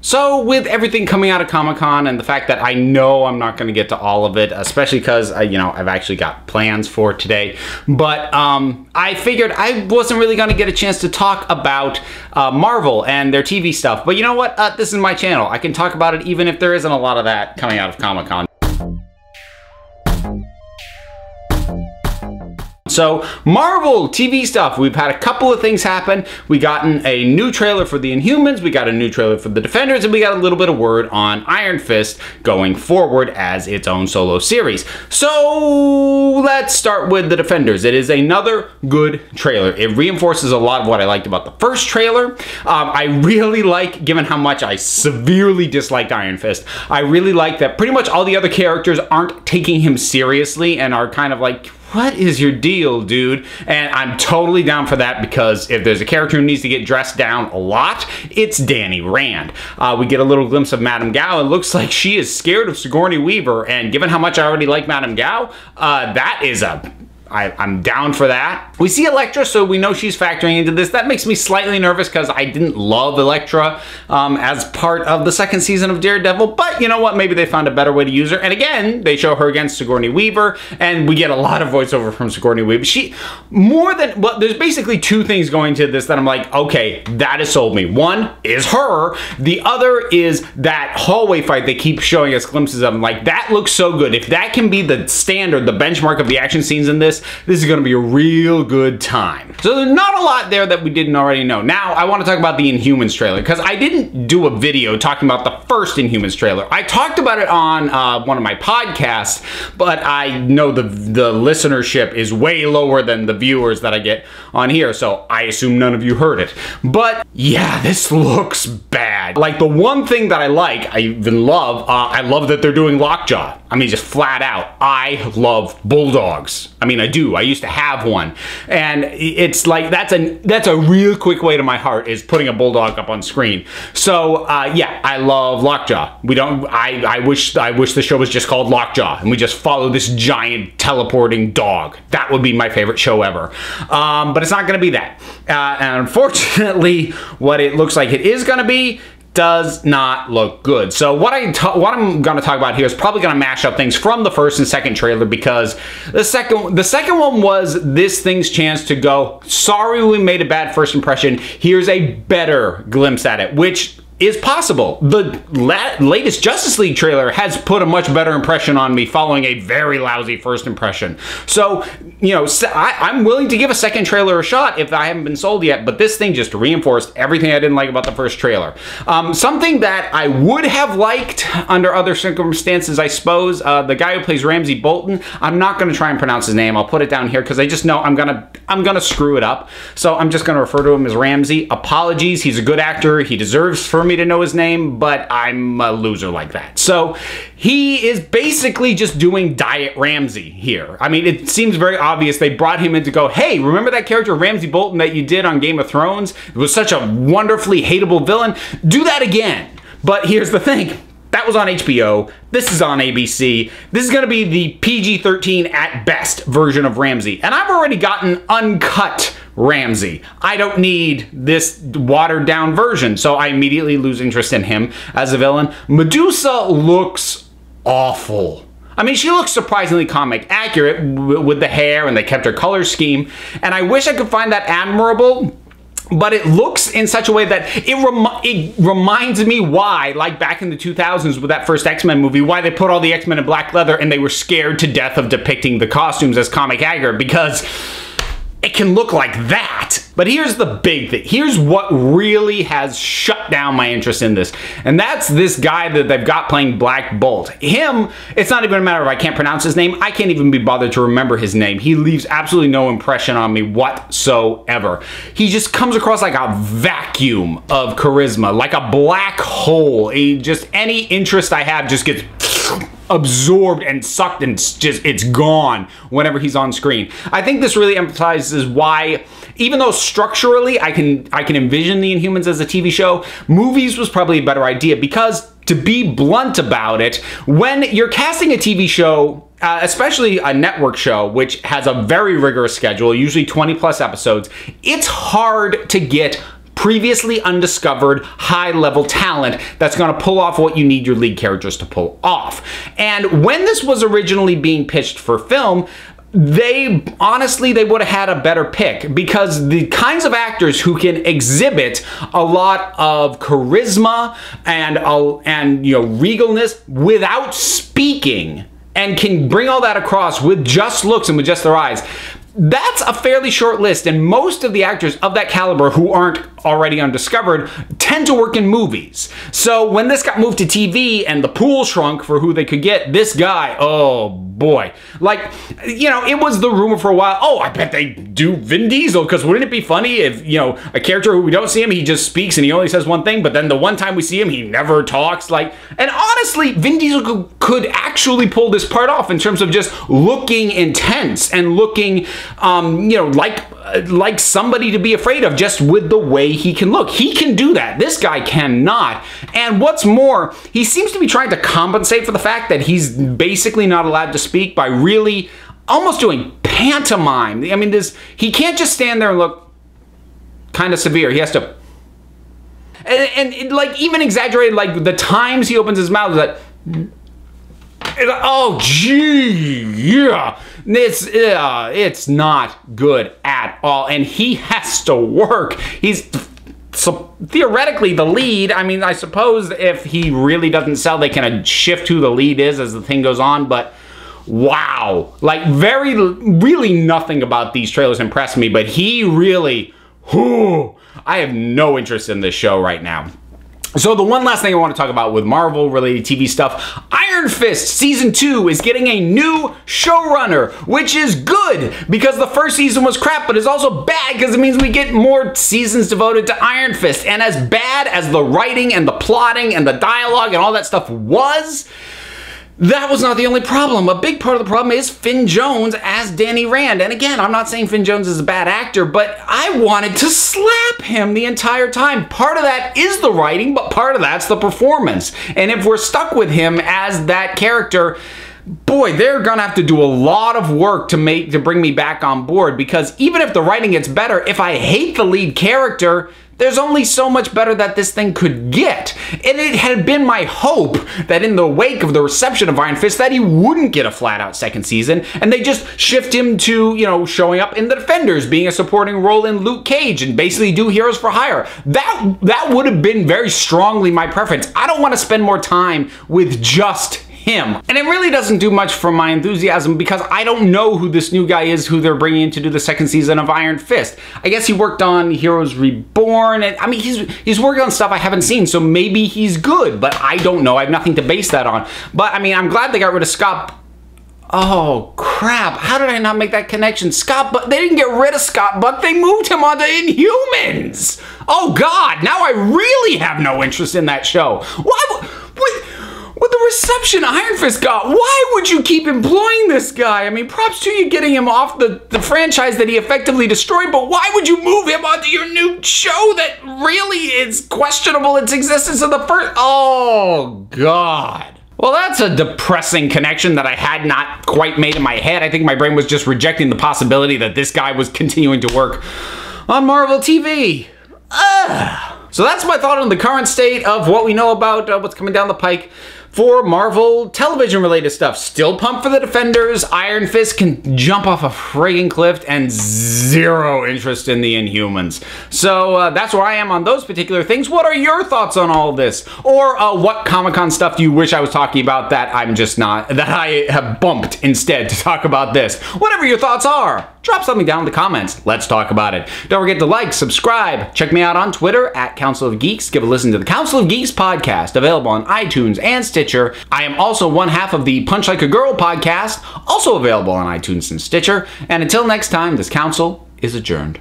So with everything coming out of Comic-Con and the fact that I know I'm not going to get to all of it, especially because, uh, you know, I've actually got plans for today, but um, I figured I wasn't really going to get a chance to talk about uh, Marvel and their TV stuff. But you know what? Uh, this is my channel. I can talk about it even if there isn't a lot of that coming out of Comic-Con. So, Marvel TV stuff. We've had a couple of things happen. We gotten a new trailer for the Inhumans, we got a new trailer for the Defenders, and we got a little bit of word on Iron Fist going forward as its own solo series. So, let's start with the Defenders. It is another good trailer. It reinforces a lot of what I liked about the first trailer. Um, I really like, given how much I severely disliked Iron Fist, I really like that pretty much all the other characters aren't taking him seriously and are kind of like, what is your deal, dude? And I'm totally down for that because if there's a character who needs to get dressed down a lot, it's Danny Rand. Uh, we get a little glimpse of Madame Gao. It looks like she is scared of Sigourney Weaver, and given how much I already like Madame Gao, uh, that is a I, am down for that. We see Elektra, so we know she's factoring into this. That makes me slightly nervous because I didn't love Elektra um, as part of the second season of Daredevil, but you know what? Maybe they found a better way to use her. And again, they show her against Sigourney Weaver, and we get a lot of voiceover from Sigourney Weaver. She, more than, well, there's basically two things going to this that I'm like, okay, that has sold me. One is her. The other is that hallway fight they keep showing us glimpses of. I'm like, that looks so good. If that can be the standard, the benchmark of the action scenes in this, this, is going to be a real good time. So there's not a lot there that we didn't already know. Now, I want to talk about the Inhumans trailer, because I didn't do a video talking about the first Inhumans trailer. I talked about it on uh, one of my podcasts, but I know the, the listenership is way lower than the viewers that I get on here, so I assume none of you heard it. But yeah, this looks bad. Like the one thing that I like, I even love, uh, I love that they're doing Lockjaw. I mean, just flat out. I love bulldogs. I mean, I do. I used to have one, and it's like that's a that's a real quick way to my heart is putting a bulldog up on screen. So uh, yeah, I love Lockjaw. We don't. I I wish I wish the show was just called Lockjaw, and we just follow this giant teleporting dog. That would be my favorite show ever. Um, but it's not going to be that. Uh, and unfortunately, what it looks like it is going to be does not look good. So what I what I'm going to talk about here is probably going to mash up things from the first and second trailer because the second the second one was this thing's chance to go. Sorry, we made a bad first impression. Here's a better glimpse at it, which is possible. The la latest Justice League trailer has put a much better impression on me following a very lousy first impression. So, you know, I, am willing to give a second trailer a shot if I haven't been sold yet, but this thing just reinforced everything I didn't like about the first trailer. Um, something that I would have liked under other circumstances, I suppose, uh, the guy who plays Ramsay Bolton, I'm not going to try and pronounce his name. I'll put it down here because I just know I'm going to I'm going to screw it up. So I'm just going to refer to him as Ramsay. Apologies. He's a good actor. He deserves for me to know his name, but I'm a loser like that. So he is basically just doing Diet Ramsay here. I mean, it seems very obvious they brought him in to go, hey, remember that character Ramsay Bolton that you did on Game of Thrones? It was such a wonderfully hateable villain. Do that again. But here's the thing. That was on HBO. This is on ABC. This is going to be the PG 13 at best version of Ramsay. And I've already gotten uncut Ramsay. I don't need this watered down version, so I immediately lose interest in him as a villain. Medusa looks awful. I mean, she looks surprisingly comic accurate with the hair and they kept her color scheme, and I wish I could find that admirable but it looks in such a way that it, it reminds me why, like back in the 2000s with that first X-Men movie, why they put all the X-Men in black leather and they were scared to death of depicting the costumes as comic accurate because it can look like that. But here's the big thing. Here's what really has shut down my interest in this. And that's this guy that they've got playing Black Bolt. Him, it's not even a matter of I can't pronounce his name. I can't even be bothered to remember his name. He leaves absolutely no impression on me whatsoever. He just comes across like a vacuum of charisma, like a black hole. He just any interest I have just gets absorbed and sucked and just it's gone whenever he's on screen. I think this really emphasizes why even though structurally I can I can envision the Inhumans as a TV show, movies was probably a better idea because to be blunt about it, when you're casting a TV show uh, especially a network show, which has a very rigorous schedule, usually 20 plus episodes, it's hard to get previously undiscovered high level talent that's going to pull off what you need your lead characters to pull off. And when this was originally being pitched for film, they honestly they would have had a better pick because the kinds of actors who can exhibit a lot of charisma and uh, and you know regalness without speaking and can bring all that across with just looks and with just their eyes that's a fairly short list, and most of the actors of that caliber who aren't already undiscovered tend to work in movies. So when this got moved to TV and the pool shrunk for who they could get, this guy, oh boy. Like, you know, it was the rumor for a while, oh, I bet they do Vin Diesel, because wouldn't it be funny if, you know, a character who we don't see him, he just speaks and he only says one thing, but then the one time we see him, he never talks. Like, and honestly, Vin Diesel could, actually pull this part off in terms of just looking intense and looking um, you know, like like somebody to be afraid of just with the way he can look. He can do that. This guy cannot. And what's more, he seems to be trying to compensate for the fact that he's basically not allowed to speak by really almost doing pantomime. I mean, this he can't just stand there and look kind of severe. He has to and, and it, like even exaggerated like the times he opens his mouth that oh gee yeah it's uh, it's not good at all, and he has to work. He's so theoretically the lead. I mean, I suppose if he really doesn't sell, they can shift who the lead is as the thing goes on, but wow like very really nothing about these trailers impressed me but he really whoo i have no interest in this show right now so the one last thing I want to talk about with Marvel related TV stuff, Iron Fist season 2 is getting a new showrunner, which is good because the first season was crap, but it's also bad because it means we get more seasons devoted to Iron Fist. And as bad as the writing and the plotting and the dialogue and all that stuff was, that was not the only problem. A big part of the problem is Finn Jones as Danny Rand. And again, I'm not saying Finn Jones is a bad actor, but I wanted to slap him the entire time. Part of that is the writing, but part of that's the performance. And if we're stuck with him as that character, boy, they're gonna have to do a lot of work to make to bring me back on board because even if the writing gets better, if I hate the lead character, there's only so much better that this thing could get. And it had been my hope that in the wake of the reception of Iron Fist that he wouldn't get a flat out second season and they just shift him to, you know, showing up in the Defenders, being a supporting role in Luke Cage and basically do Heroes for Hire. That that would have been very strongly my preference. I don't want to spend more time with just him. And it really doesn't do much for my enthusiasm because I don't know who this new guy is who they're bringing in to do the second season of Iron Fist. I guess he worked on Heroes Reborn and I mean he's he's working on stuff I haven't seen so maybe he's good but I don't know. I have nothing to base that on. But I mean I'm glad they got rid of Scott Oh crap, how did I not make that connection? Scott Buck, they didn't get rid of Scott Buck, they moved him onto Inhumans! Oh god, now I really have no interest in that show. Why, what, with the reception Iron Fist got, why would you keep employing this guy? I mean, props to you getting him off the, the franchise that he effectively destroyed, but why would you move him onto your new show that really is questionable its existence in the first? Oh, God. Well, that's a depressing connection that I had not quite made in my head. I think my brain was just rejecting the possibility that this guy was continuing to work on Marvel TV. Ugh. So that's my thought on the current state of what we know about uh, what's coming down the pike for Marvel television related stuff. Still pumped for the Defenders. Iron Fist can jump off a frigging cliff and zero interest in the Inhumans. So uh, that's where I am on those particular things. What are your thoughts on all this? Or uh, what Comic Con stuff do you wish I was talking about that I'm just not, that I have bumped instead to talk about this? Whatever your thoughts are, drop something down in the comments. Let's talk about it. Don't forget to like, subscribe, check me out on Twitter at Council of Geeks. Give a listen to the Council of Geeks podcast, available on iTunes and Stitcher. I am also one half of the Punch Like a Girl podcast, also available on iTunes and Stitcher. And until next time, this council is adjourned.